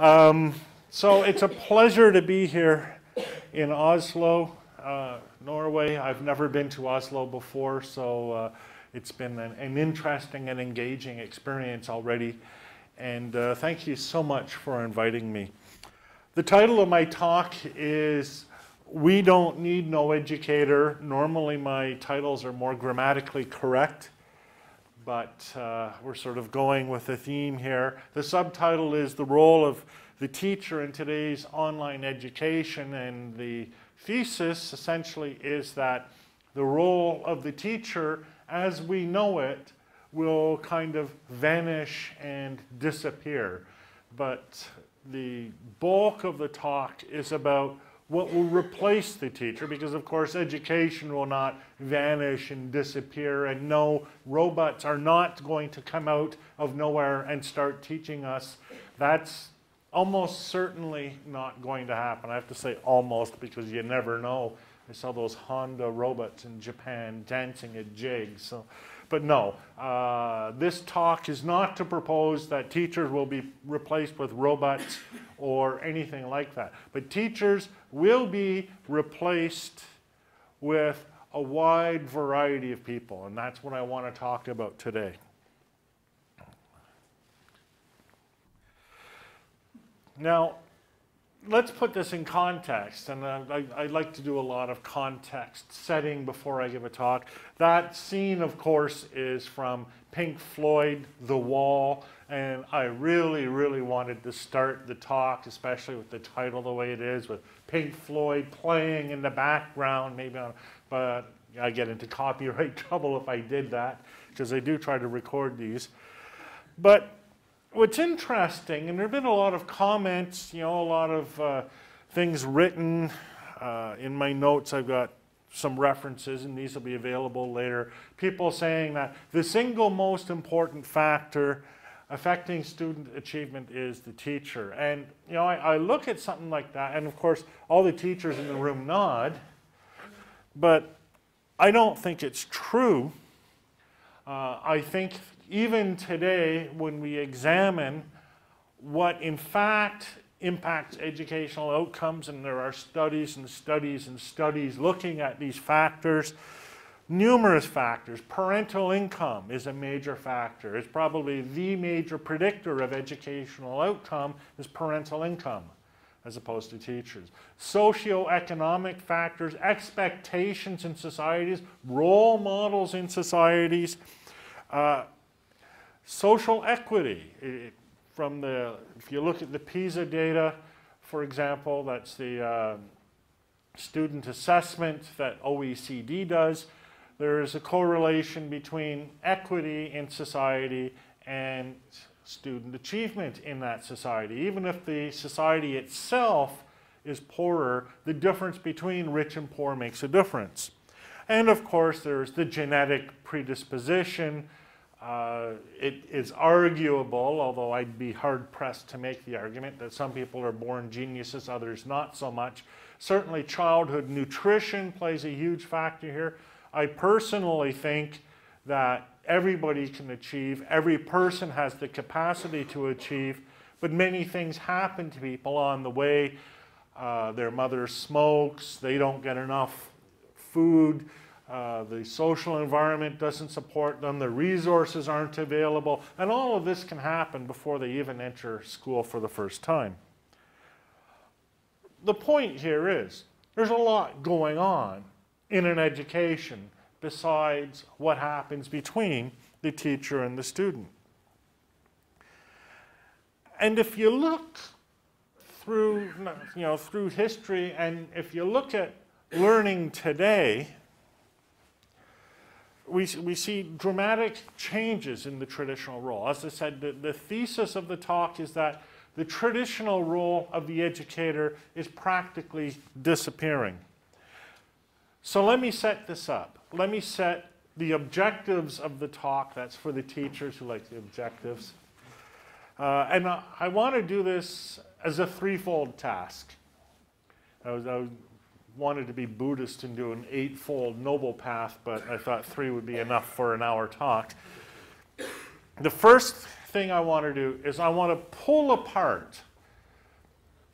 Um, so it's a pleasure to be here in Oslo, uh, Norway. I've never been to Oslo before, so uh, it's been an, an, interesting and engaging experience already. And uh, thank you so much for inviting me. The title of my talk is We Don't Need No Educator. Normally, my titles are more grammatically correct but uh, we're sort of going with a theme here. The subtitle is The Role of the Teacher in Today's Online Education, and the thesis essentially is that the role of the teacher as we know it will kind of vanish and disappear. But the bulk of the talk is about what will replace the teacher because of course education will not vanish and disappear and no robots are not going to come out of nowhere and start teaching us. That's almost certainly not going to happen. I have to say almost because you never know. I saw those honda robots in japan dancing a jig so but no, uh, this talk is not to propose that teachers will be replaced with robots or anything like that. But teachers will be replaced with a wide variety of people, and that's what I want to talk about today. Now, let's put this in context, and uh, I, I, like to do a lot of context setting before I give a talk. That scene, of course, is from Pink Floyd, The Wall, and I really, really wanted to start the talk, especially with the title the way it is, with Pink Floyd playing in the background, maybe on, but I get into copyright trouble if I did that, because I do try to record these. But what's interesting, and there have been a lot of comments, you know, a lot of uh, things written uh, in my notes. I've got some references, and these will be available later. People saying that the single most important factor affecting student achievement is the teacher. And, you know, I, I look at something like that, and of course, all the teachers in the room nod, but I don't think it's true. Uh, I think even today, when we examine what in fact impacts educational outcomes, and there are studies and studies and studies looking at these factors, numerous factors. Parental income is a major factor. It's probably the major predictor of educational outcome is parental income as opposed to teachers. Socioeconomic factors, expectations in societies, role models in societies, uh, Social equity, it, from the, if you look at the PISA data, for example, that's the uh, student assessment that OECD does, there is a correlation between equity in society and student achievement in that society. Even if the society itself is poorer, the difference between rich and poor makes a difference. And of course, there's the genetic predisposition uh, it is arguable, although I'd be hard pressed to make the argument, that some people are born geniuses, others not so much. Certainly, childhood nutrition plays a huge factor here. I personally think that everybody can achieve, every person has the capacity to achieve, but many things happen to people on the way. Uh, their mother smokes, they don't get enough food, uh, the social environment doesn't support them, the resources aren't available, and all of this can happen before they even enter school for the first time. The point here is there's a lot going on in an education besides what happens between the teacher and the student. And if you look through, you know, through history, and if you look at learning today, we, we see dramatic changes in the traditional role. As I said, the, the thesis of the talk is that the traditional role of the educator is practically disappearing. So let me set this up. Let me set the objectives of the talk. That's for the teachers who like the objectives. Uh, and I, I want to do this as a threefold task. I was, I was wanted to be Buddhist and do an eightfold noble path, but I thought three would be enough for an hour talk. The first thing I want to do is I want to pull apart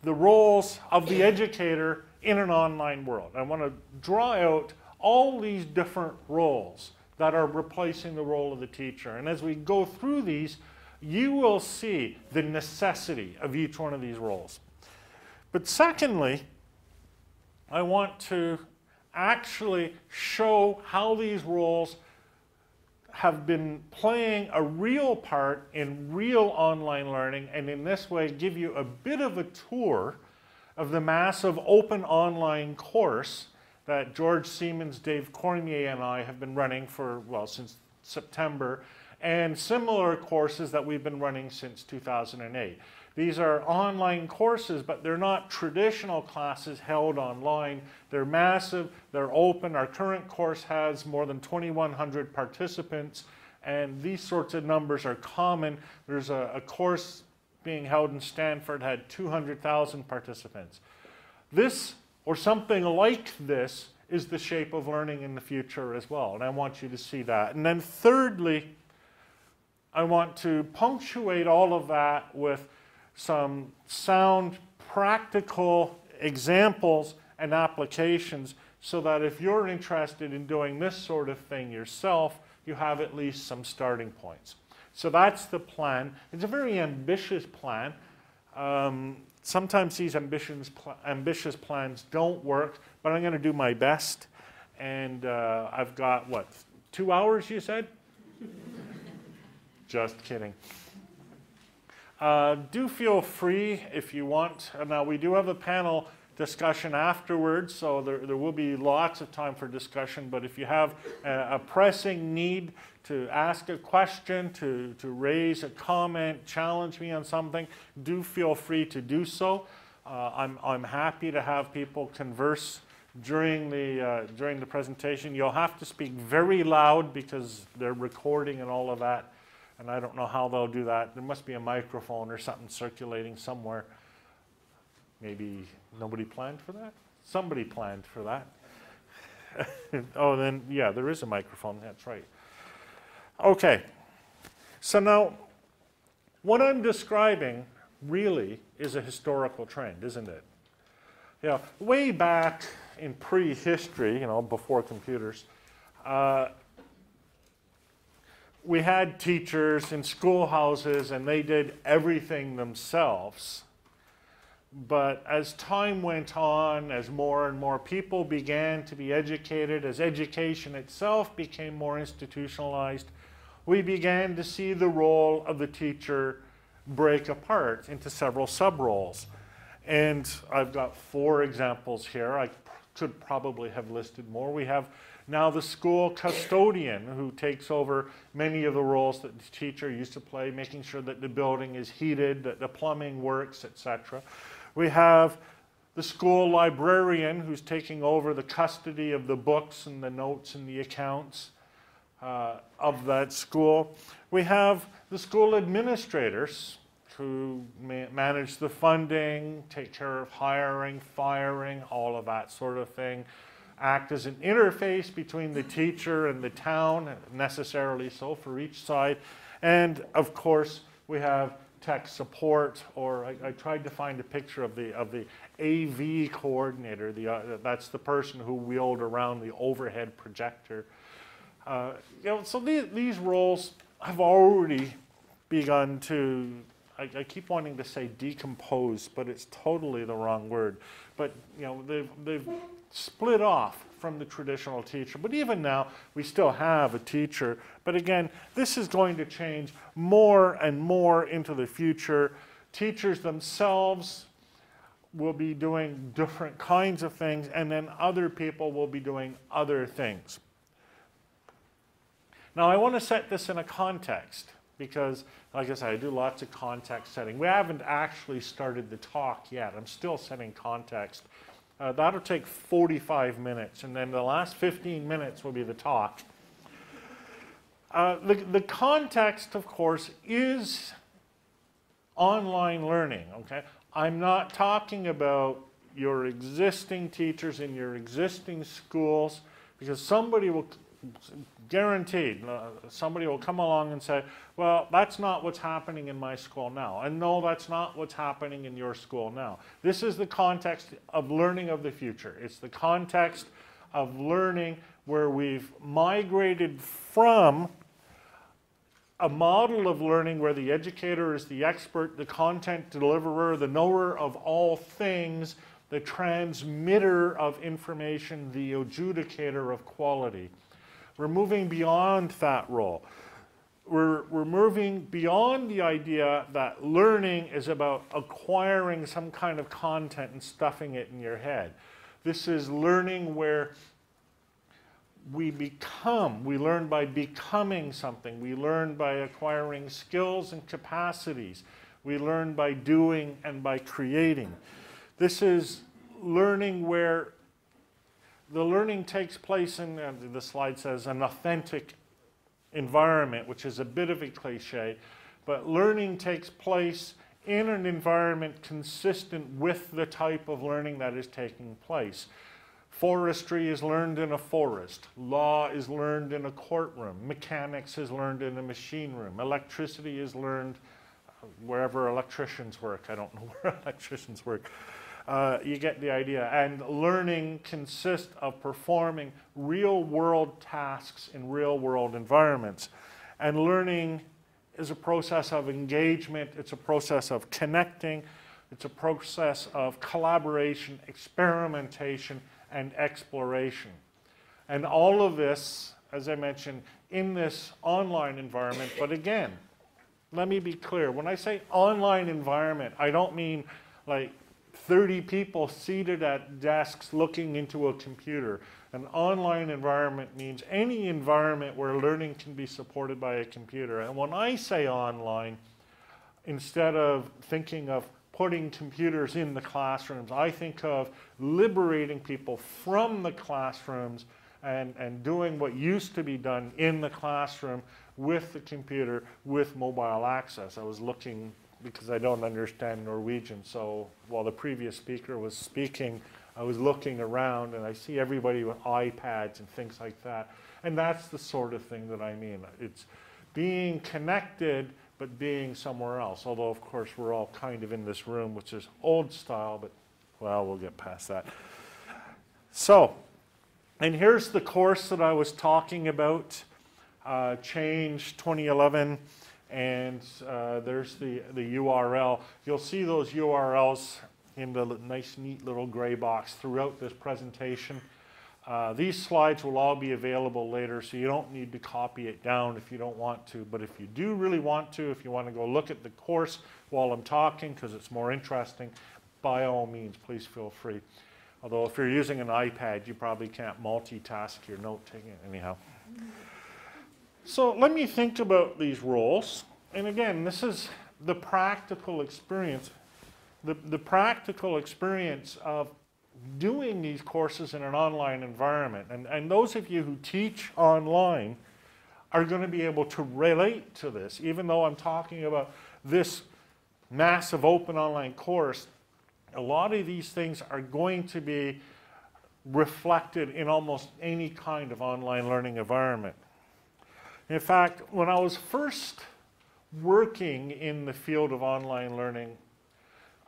the roles of the educator in an online world. I want to draw out all these different roles that are replacing the role of the teacher. And as we go through these, you will see the necessity of each one of these roles. But secondly, I want to actually show how these roles have been playing a real part in real online learning and in this way give you a bit of a tour of the massive open online course that George Siemens, Dave Cormier, and I have been running for, well, since September, and similar courses that we've been running since 2008. These are online courses, but they're not traditional classes held online. They're massive, they're open. Our current course has more than 2,100 participants, and these sorts of numbers are common. There's a, a course being held in Stanford had 200,000 participants. This, or something like this, is the shape of learning in the future as well, and I want you to see that. And then thirdly, I want to punctuate all of that with some sound, practical examples and applications so that if you're interested in doing this sort of thing yourself, you have at least some starting points. So that's the plan. It's a very ambitious plan. Um, sometimes these ambitious, pl ambitious plans don't work, but I'm going to do my best. And uh, I've got, what, two hours, you said? Just kidding. Uh, do feel free if you want. Uh, now, we do have a panel discussion afterwards, so there, there will be lots of time for discussion. But if you have a, a pressing need to ask a question, to, to raise a comment, challenge me on something, do feel free to do so. Uh, I'm, I'm happy to have people converse during the, uh, during the presentation. You'll have to speak very loud because they're recording and all of that and I don't know how they'll do that. There must be a microphone or something circulating somewhere. Maybe nobody planned for that? Somebody planned for that. oh, then, yeah, there is a microphone. That's right. Okay. So now, what I'm describing really is a historical trend, isn't it? Know, way back in prehistory, you know, before computers, uh, we had teachers in schoolhouses and they did everything themselves. But as time went on, as more and more people began to be educated, as education itself became more institutionalized, we began to see the role of the teacher break apart into several sub roles. And I've got four examples here. I could probably have listed more. We have now the school custodian who takes over many of the roles that the teacher used to play, making sure that the building is heated, that the plumbing works, etc. We have the school librarian who's taking over the custody of the books and the notes and the accounts uh, of that school. We have the school administrators who manage the funding, take care of hiring, firing, all of that sort of thing act as an interface between the teacher and the town, necessarily so for each side. And of course, we have tech support, or I, I tried to find a picture of the, of the AV coordinator. The, uh, that's the person who wheeled around the overhead projector. Uh, you know, so these, these roles have already begun to, I, I, keep wanting to say decompose, but it's totally the wrong word. But you know, they've, they've split off from the traditional teacher. But even now, we still have a teacher. But again, this is going to change more and more into the future. Teachers themselves will be doing different kinds of things, and then other people will be doing other things. Now, I want to set this in a context because, like I said, I do lots of context setting. We haven't actually started the talk yet. I'm still setting context uh, that'll take 45 minutes, and then the last 15 minutes will be the talk. Uh, the, the context, of course, is online learning, okay? I'm not talking about your existing teachers in your existing schools because somebody will, guaranteed, uh, somebody will come along and say, well, that's not what's happening in my school now. And no, that's not what's happening in your school now. This is the context of learning of the future. It's the context of learning where we've migrated from a model of learning where the educator is the expert, the content deliverer, the knower of all things, the transmitter of information, the adjudicator of quality. We're moving beyond that role. We're, we're moving beyond the idea that learning is about acquiring some kind of content and stuffing it in your head. This is learning where we become, we learn by becoming something. We learn by acquiring skills and capacities. We learn by doing and by creating. This is learning where the learning takes place in, uh, the slide says, an authentic environment, which is a bit of a cliche, but learning takes place in an environment consistent with the type of learning that is taking place. Forestry is learned in a forest. Law is learned in a courtroom. Mechanics is learned in a machine room. Electricity is learned uh, wherever electricians work. I don't know where electricians work. Uh, you get the idea. And learning consists of performing real world tasks in real world environments. And learning is a process of engagement, it's a process of connecting, it's a process of collaboration, experimentation, and exploration. And all of this, as I mentioned, in this online environment, but again, let me be clear. When I say online environment, I don't mean like 30 people seated at desks looking into a computer. An online environment means any environment where learning can be supported by a computer. And when I say online, instead of thinking of putting computers in the classrooms, I think of liberating people from the classrooms and, and doing what used to be done in the classroom with the computer with mobile access. I was looking because I don't understand Norwegian. So while the previous speaker was speaking, I was looking around and I see everybody with iPads and things like that. And that's the sort of thing that I mean. It's being connected, but being somewhere else. Although, of course, we're all kind of in this room, which is old style, but well, we'll get past that. So, and here's the course that I was talking about, uh, Change 2011 and uh, there's the, the URL. You'll see those URLs in the nice, neat little gray box throughout this presentation. Uh, these slides will all be available later, so you don't need to copy it down if you don't want to. But if you do really want to, if you want to go look at the course while I'm talking because it's more interesting, by all means, please feel free. Although if you're using an iPad, you probably can't multitask your note taking anyhow. So let me think about these roles. And again, this is the practical experience, the, the practical experience of doing these courses in an online environment. And, and those of you who teach online are going to be able to relate to this, even though I'm talking about this massive open online course, a lot of these things are going to be reflected in almost any kind of online learning environment. In fact, when I was first working in the field of online learning,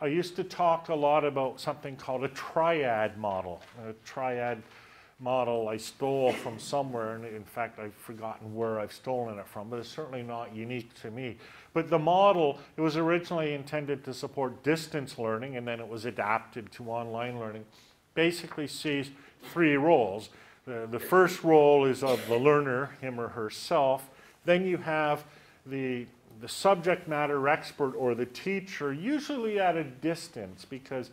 I used to talk a lot about something called a triad model. A triad model I stole from somewhere, and in fact, I've forgotten where I've stolen it from, but it's certainly not unique to me. But the model, it was originally intended to support distance learning, and then it was adapted to online learning, basically sees three roles. The, the first role is of the learner, him or herself. Then you have the, the subject matter expert or the teacher, usually at a distance because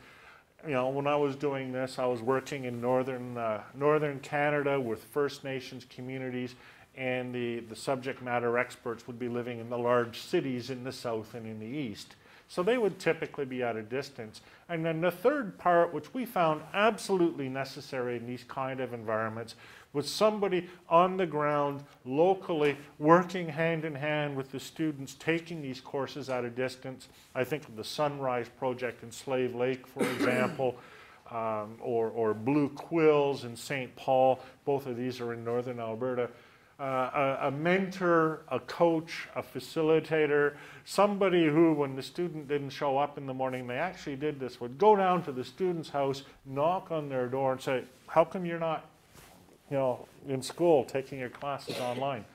you know, when I was doing this, I was working in northern, uh, northern Canada with First Nations communities, and the, the subject matter experts would be living in the large cities in the south and in the east. So they would typically be at a distance. And then the third part, which we found absolutely necessary in these kind of environments, was somebody on the ground locally working hand in hand with the students taking these courses at a distance. I think of the Sunrise Project in Slave Lake, for example, um, or, or Blue Quills in St. Paul. Both of these are in northern Alberta. Uh, a, a, mentor, a coach, a facilitator, somebody who, when the student didn't show up in the morning, they actually did this, would go down to the student's house, knock on their door, and say, How come you're not you know, in school taking your classes online?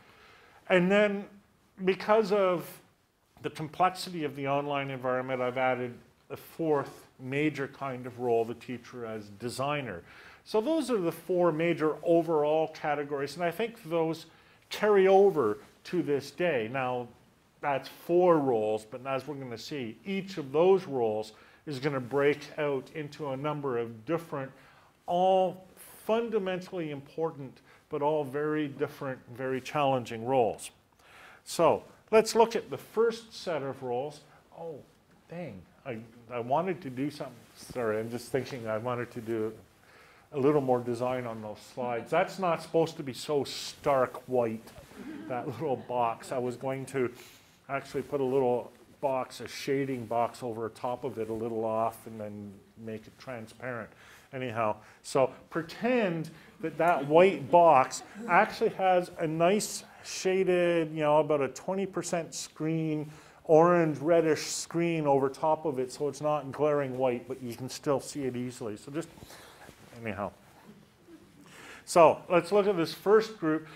And then, because of the complexity of the online environment, I've added a fourth major kind of role, the teacher as designer. So those are the four major overall categories, and I think those carry over to this day. Now, that's four roles, but as we're going to see, each of those roles is going to break out into a number of different, all fundamentally important, but all very different, very challenging roles. So let's look at the first set of roles. Oh, dang, I, I wanted to do something. Sorry, I'm just thinking I wanted to do a little more design on those slides. That's not supposed to be so stark white, that little box. I was going to actually put a little box, a shading box over top of it a little off and then make it transparent. Anyhow, so pretend that that white box actually has a nice shaded, you know, about a 20% screen, orange reddish screen over top of it so it's not glaring white, but you can still see it easily. So just anyhow. So let's look at this first group.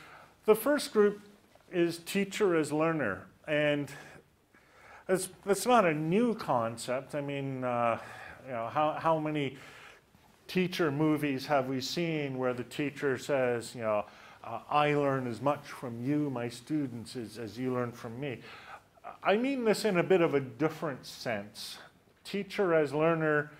The first group is teacher as learner. And it's, it's not a new concept. I mean, uh, you know, how, how many teacher movies have we seen where the teacher says, you know, uh, I learn as much from you, my students, as, as you learn from me. I mean this in a bit of a different sense. Teacher as learner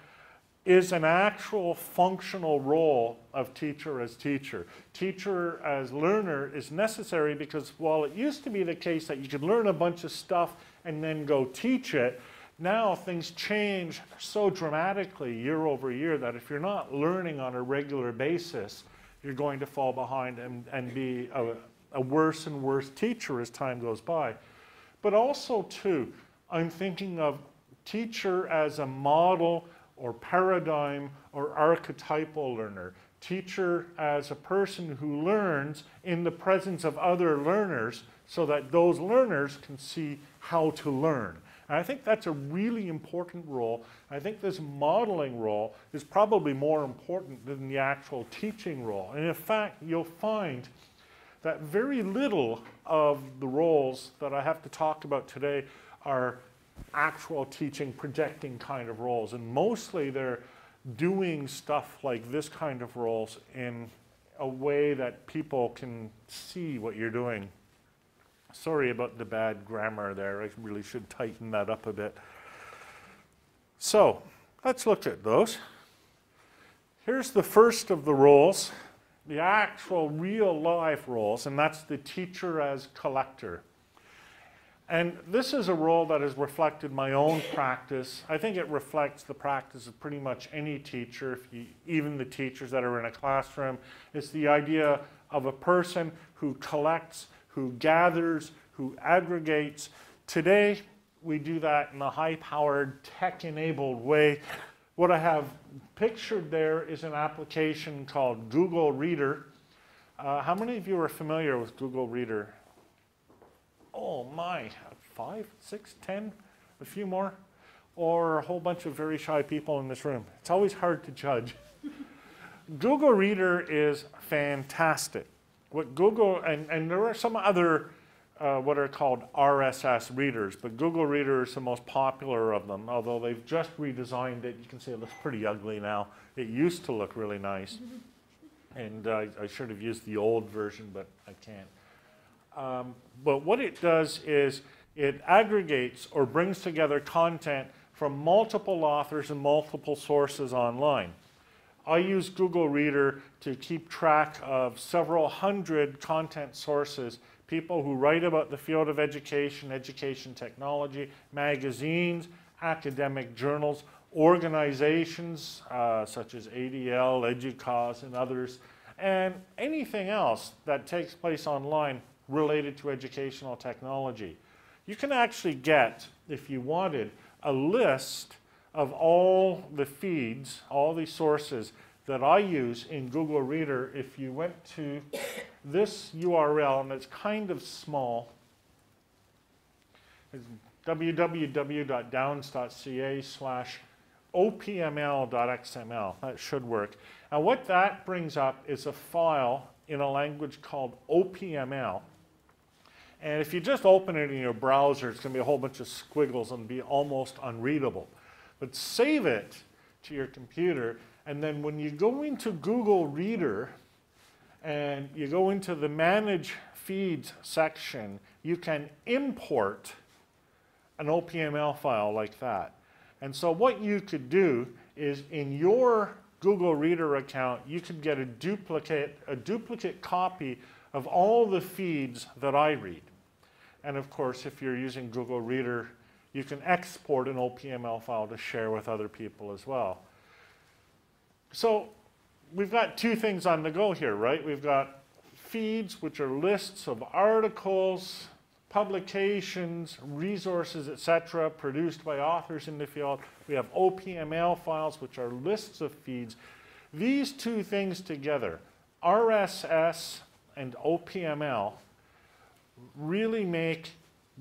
is an actual functional role of teacher as teacher. Teacher as learner is necessary because while it used to be the case that you could learn a bunch of stuff and then go teach it, now things change so dramatically year over year that if you're not learning on a regular basis, you're going to fall behind and, and be a, a worse and worse teacher as time goes by. But also, too, I'm thinking of teacher as a model or paradigm or archetypal learner. Teacher as a person who learns in the presence of other learners so that those learners can see how to learn. And I think that's a really important role. I think this modeling role is probably more important than the actual teaching role. And in fact, you'll find that very little of the roles that I have to talk about today are actual teaching, projecting kind of roles. And mostly they're doing stuff like this kind of roles in a way that people can see what you're doing. Sorry about the bad grammar there. I really should tighten that up a bit. So let's look at those. Here's the first of the roles, the actual real life roles, and that's the teacher as collector. And this is a role that has reflected my own practice. I think it reflects the practice of pretty much any teacher, you, even the teachers that are in a classroom. It's the idea of a person who collects, who gathers, who aggregates. Today, we do that in a high-powered, tech-enabled way. What I have pictured there is an application called Google Reader. Uh, how many of you are familiar with Google Reader? Oh my, five, six, ten, a few more, or a whole bunch of very shy people in this room. It's always hard to judge. Google Reader is fantastic. What Google, and, and there are some other uh, what are called RSS readers, but Google Reader is the most popular of them, although they've just redesigned it. You can see it looks pretty ugly now. It used to look really nice. And uh, I should have used the old version, but I can't. Um, but what it does is it aggregates or brings together content from multiple authors and multiple sources online. I use Google Reader to keep track of several hundred content sources, people who write about the field of education, education technology, magazines, academic journals, organizations uh, such as ADL, EDUCAUSE, and others, and anything else that takes place online related to educational technology. You can actually get, if you wanted, a list of all the feeds, all the sources that I use in Google Reader, if you went to this URL, and it's kind of small, it's www.downes.ca slash opml.xml. That should work. And what that brings up is a file in a language called OPML. And if you just open it in your browser, it's going to be a whole bunch of squiggles and be almost unreadable. But save it to your computer, and then when you go into Google Reader and you go into the Manage Feeds section, you can import an OPML file like that. And so what you could do is in your Google Reader account, you could get a duplicate, a duplicate copy of all the feeds that I read. And of course, if you're using Google Reader, you can export an OPML file to share with other people as well. So we've got two things on the go here, right? We've got feeds, which are lists of articles, publications, resources, etc., produced by authors in the field. We have OPML files, which are lists of feeds. These two things together, RSS and OPML, really make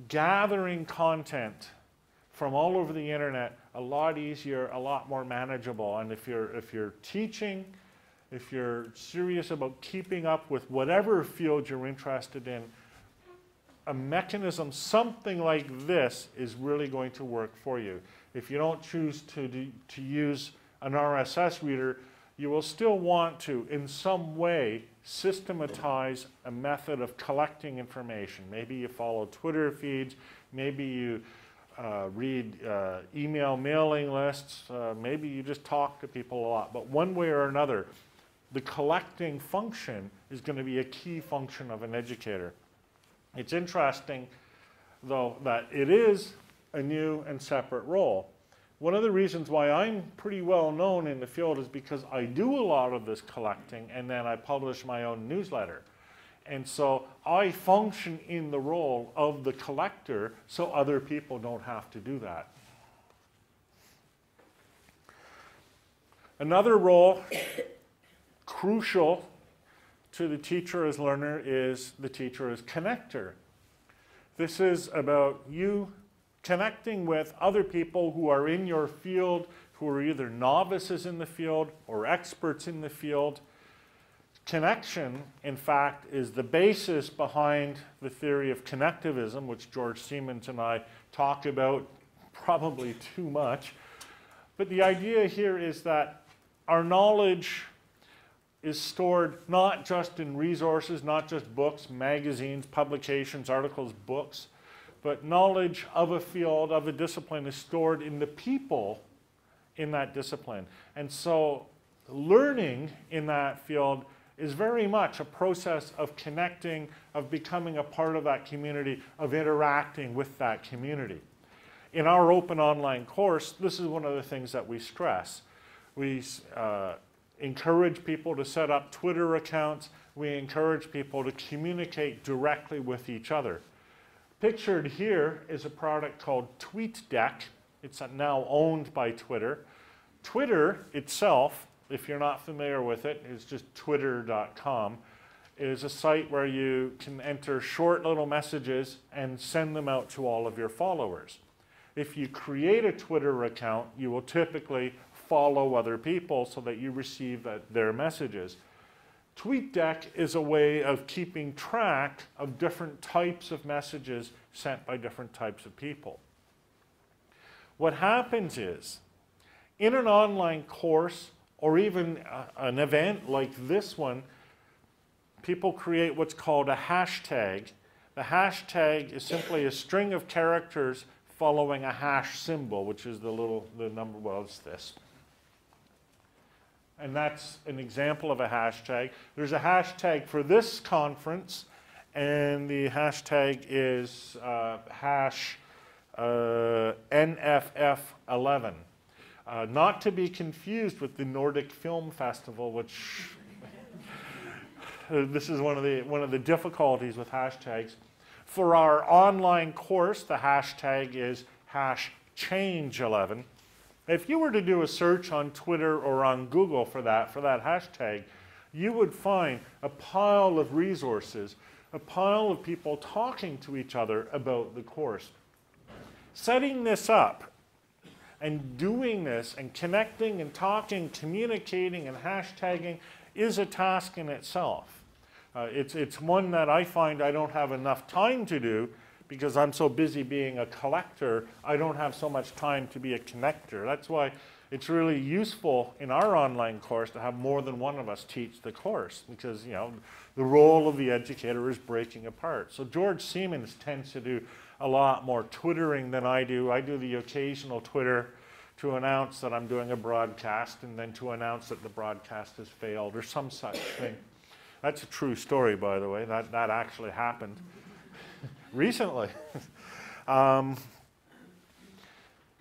gathering content from all over the internet a lot easier, a lot more manageable. And if you're, if you're teaching, if you're serious about keeping up with whatever field you're interested in, a mechanism, something like this, is really going to work for you. If you don't choose to, do, to use an RSS reader, you will still want to, in some way, systematize a method of collecting information. Maybe you follow Twitter feeds, maybe you uh, read uh, email mailing lists, uh, maybe you just talk to people a lot. But one way or another, the collecting function is going to be a key function of an educator. It's interesting, though, that it is a new and separate role. One of the reasons why I'm pretty well known in the field is because I do a lot of this collecting and then I publish my own newsletter. And so I function in the role of the collector so other people don't have to do that. Another role, crucial to the teacher as learner is the teacher as connector. This is about you connecting with other people who are in your field, who are either novices in the field or experts in the field. Connection, in fact, is the basis behind the theory of connectivism, which George Siemens and I talk about probably too much. But the idea here is that our knowledge is stored not just in resources, not just books, magazines, publications, articles, books, but knowledge of a field, of a discipline is stored in the people in that discipline. And so learning in that field is very much a process of connecting, of becoming a part of that community, of interacting with that community. In our open online course, this is one of the things that we stress. We uh, encourage people to set up Twitter accounts. We encourage people to communicate directly with each other. Pictured here is a product called TweetDeck. It's now owned by Twitter. Twitter itself, if you're not familiar with it, is just twitter.com. It is a site where you can enter short little messages and send them out to all of your followers. If you create a Twitter account, you will typically follow other people so that you receive uh, their messages. TweetDeck is a way of keeping track of different types of messages sent by different types of people. What happens is, in an online course or even uh, an event like this one, people create what's called a hashtag. The hashtag is simply a string of characters following a hash symbol, which is the little, the number, well, it's this and that's an example of a hashtag. There's a hashtag for this conference, and the hashtag is uh, hash uh, NFF11. Uh, not to be confused with the Nordic Film Festival, which this is one of the one of the difficulties with hashtags. For our online course, the hashtag is hash change11. If you were to do a search on Twitter or on Google for that, for that hashtag, you would find a pile of resources, a pile of people talking to each other about the course. Setting this up and doing this and connecting and talking, communicating and hashtagging is a task in itself. Uh, it's, it's one that I find I don't have enough time to do because I'm so busy being a collector, I don't have so much time to be a connector. That's why it's really useful in our online course to have more than one of us teach the course because, you know, the role of the educator is breaking apart. So George Siemens tends to do a lot more twittering than I do. I do the occasional Twitter to announce that I'm doing a broadcast and then to announce that the broadcast has failed or some such thing. That's a true story, by the way. That, that actually happened recently. um,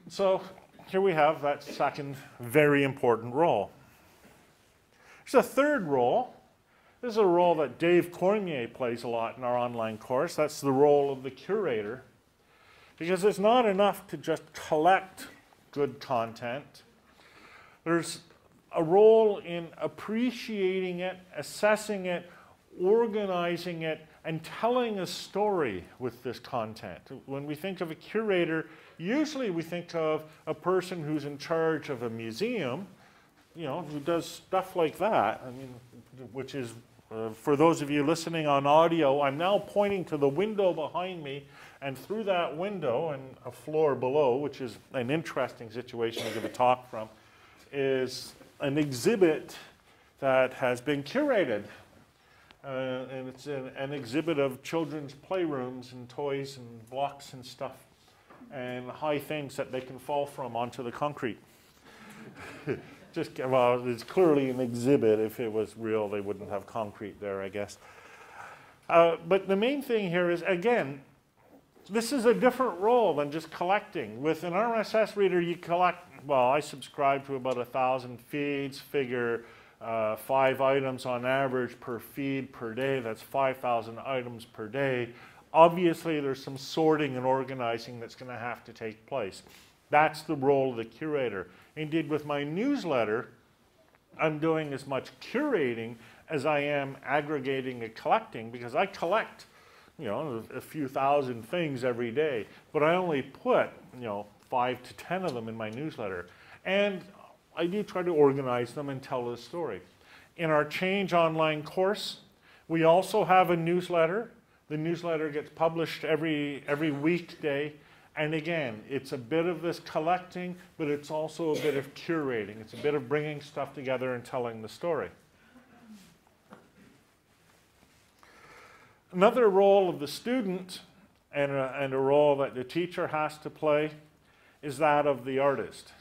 so here we have that second very important role. There's a third role. This is a role that Dave Cormier plays a lot in our online course. That's the role of the curator. Because it's not enough to just collect good content. There's a role in appreciating it, assessing it, organizing it, and telling a story with this content. When we think of a curator, usually we think of a person who's in charge of a museum, you know, who does stuff like that. I mean, which is, uh, for those of you listening on audio, I'm now pointing to the window behind me, and through that window and a floor below, which is an interesting situation to give a talk from, is an exhibit that has been curated. Uh, and it's an, an, exhibit of children's playrooms and toys and blocks and stuff and high things that they can fall from onto the concrete. Just, well, it's clearly an exhibit. If it was real, they wouldn't have concrete there, I guess. Uh, but the main thing here is, again, this is a different role than just collecting. With an RSS reader, you collect well, I subscribe to about a thousand feeds, figure uh, five items on average per feed per day. That's 5,000 items per day. Obviously, there's some sorting and organizing that's going to have to take place. That's the role of the curator. Indeed, with my newsletter, I'm doing as much curating as I am aggregating and collecting because I collect, you know, a few thousand things every day, but I only put, you know, five to 10 of them in my newsletter. And I do try to organize them and tell the story. In our Change Online course, we also have a newsletter. The newsletter gets published every, every weekday. And again, it's a bit of this collecting, but it's also a bit of curating. It's a bit of bringing stuff together and telling the story. Another role of the student and a, and a role that the teacher has to play is that of the artist.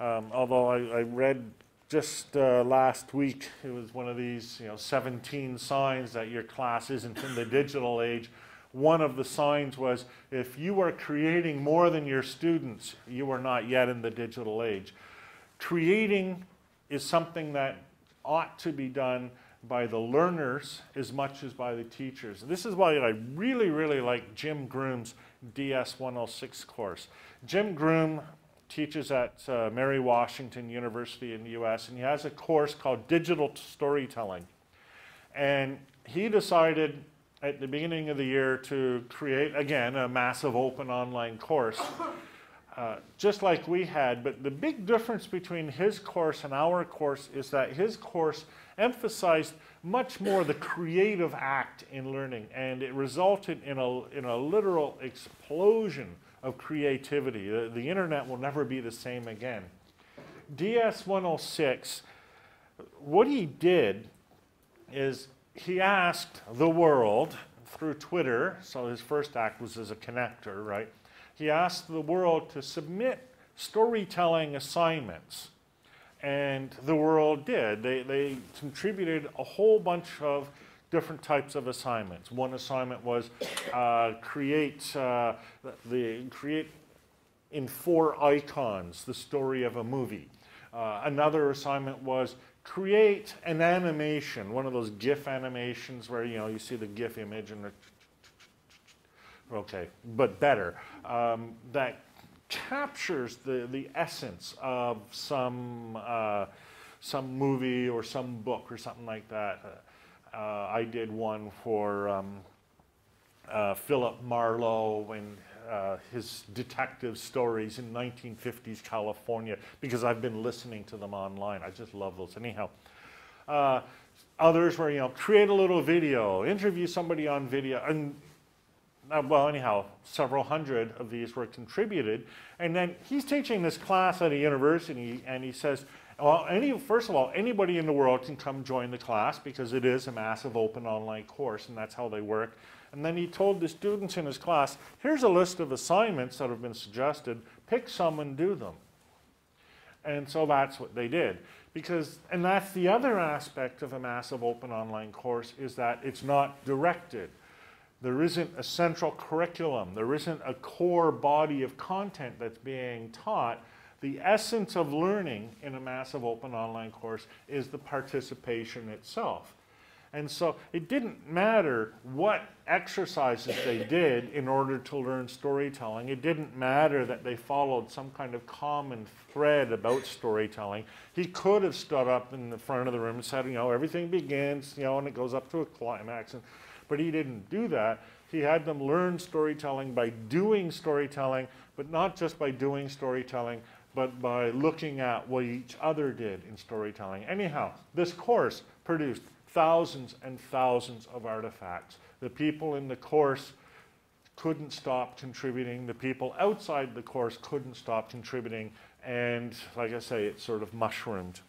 Um, although I, I, read just uh, last week, it was one of these, you know, 17 signs that your class isn't in the digital age. One of the signs was if you are creating more than your students, you are not yet in the digital age. Creating is something that ought to be done by the learners as much as by the teachers. This is why I really, really like Jim Groom's DS 106 course. Jim Groom teaches at uh, Mary Washington University in the US, and he has a course called Digital Storytelling. And he decided at the beginning of the year to create, again, a massive open online course, uh, just like we had. But the big difference between his course and our course is that his course emphasized much more the creative act in learning, and it resulted in a, in a literal explosion of creativity. The, the internet will never be the same again. DS 106, what he did is he asked the world through Twitter, so his first act was as a connector, right? He asked the world to submit storytelling assignments and the world did. They, they contributed a whole bunch of different types of assignments. One assignment was uh, create uh, the create in four icons the story of a movie. Uh, another assignment was create an animation, one of those GIF animations where you know you see the GIF image and okay, but better. Um, that captures the, the essence of some, uh, some movie or some book or something like that. Uh, I did one for um, uh, Philip Marlowe and uh, his detective stories in 1950s California because I've been listening to them online. I just love those. Anyhow, uh, others were, you know, create a little video, interview somebody on video, and uh, well, anyhow, several hundred of these were contributed. And then he's teaching this class at a university, and he says, well, any, first of all, anybody in the world can come join the class because it is a massive open online course, and that's how they work. And then he told the students in his class, here's a list of assignments that have been suggested. Pick some and do them. And so that's what they did. Because, and that's the other aspect of a massive open online course is that it's not directed. There isn't a central curriculum. There isn't a core body of content that's being taught. The essence of learning in a massive open online course is the participation itself. And so it didn't matter what exercises they did in order to learn storytelling. It didn't matter that they followed some kind of common thread about storytelling. He could have stood up in the front of the room and said, you know, everything begins, you know, and it goes up to a climax. And, but he didn't do that. He had them learn storytelling by doing storytelling, but not just by doing storytelling, but by looking at what each other did in storytelling. Anyhow, this course produced thousands and thousands of artifacts. The people in the course couldn't stop contributing. The people outside the course couldn't stop contributing. And like I say, it sort of mushroomed.